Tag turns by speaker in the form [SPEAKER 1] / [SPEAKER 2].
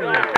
[SPEAKER 1] Yeah.